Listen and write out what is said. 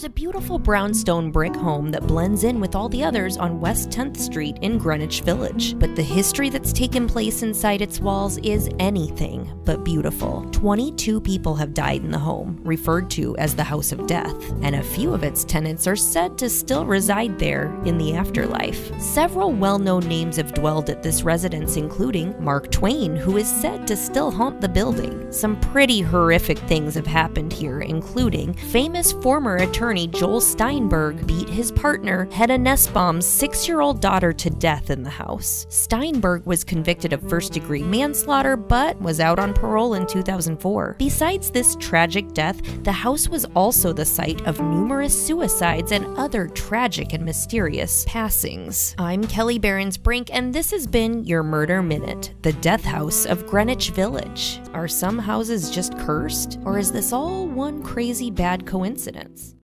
There's a beautiful brownstone brick home that blends in with all the others on West 10th Street in Greenwich Village. But the history that's taken place inside its walls is anything but beautiful. 22 people have died in the home, referred to as the House of Death, and a few of its tenants are said to still reside there in the afterlife. Several well known names have dwelled at this residence, including Mark Twain, who is said to still haunt the building. Some pretty horrific things have happened here, including famous former attorney Joel Steinberg beat his partner, Hedda Nussbaum's six year old daughter, to death in the house. Steinberg was convicted of first degree manslaughter but was out on parole in 2004. Besides this tragic death, the house was also the site of numerous suicides and other tragic and mysterious passings. I'm Kelli Berens Brink, and this has been your Murder Minute, the death house of Greenwich Village. Are some houses just cursed, or is this all one crazy bad coincidence?